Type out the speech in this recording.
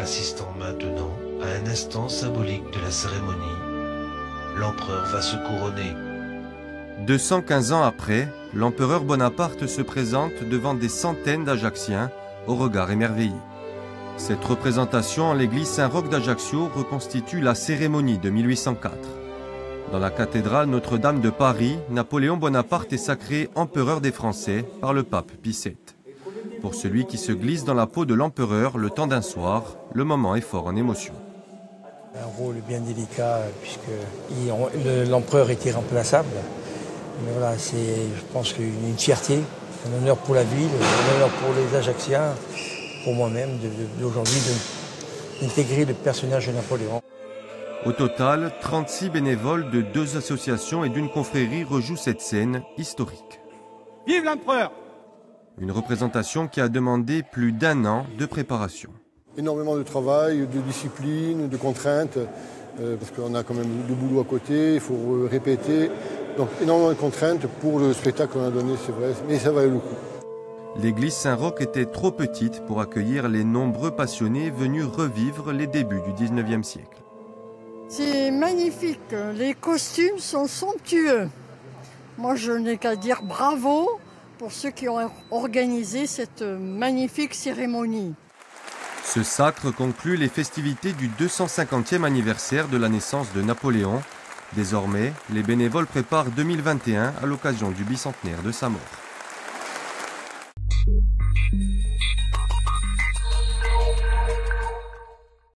Assistant maintenant à un instant symbolique de la cérémonie, l'empereur va se couronner. 215 ans après, l'empereur Bonaparte se présente devant des centaines d'Ajacciens au regard émerveillé. Cette représentation en l'église Saint-Roch d'Ajaccio reconstitue la cérémonie de 1804. Dans la cathédrale Notre-Dame de Paris, Napoléon Bonaparte est sacré empereur des Français par le pape Pie VII. Pour celui qui se glisse dans la peau de l'empereur le temps d'un soir, le moment est fort en émotion. Un rôle bien délicat puisque l'empereur est irremplaçable. Mais voilà, c'est, je pense, une fierté, un honneur pour la ville, un honneur pour les Ajacciens, pour moi-même, d'aujourd'hui, d'intégrer le personnage de Napoléon. Au total, 36 bénévoles de deux associations et d'une confrérie rejouent cette scène historique. Vive l'empereur Une représentation qui a demandé plus d'un an de préparation. Énormément de travail, de discipline, de contraintes, euh, parce qu'on a quand même du boulot à côté, il faut répéter. Donc énormément de contraintes pour le spectacle qu'on a donné, c'est vrai, mais ça valait le coup. L'église Saint-Roch était trop petite pour accueillir les nombreux passionnés venus revivre les débuts du 19e siècle. C'est magnifique, les costumes sont somptueux. Moi je n'ai qu'à dire bravo pour ceux qui ont organisé cette magnifique cérémonie. Ce sacre conclut les festivités du 250e anniversaire de la naissance de Napoléon. Désormais, les bénévoles préparent 2021 à l'occasion du bicentenaire de sa mort.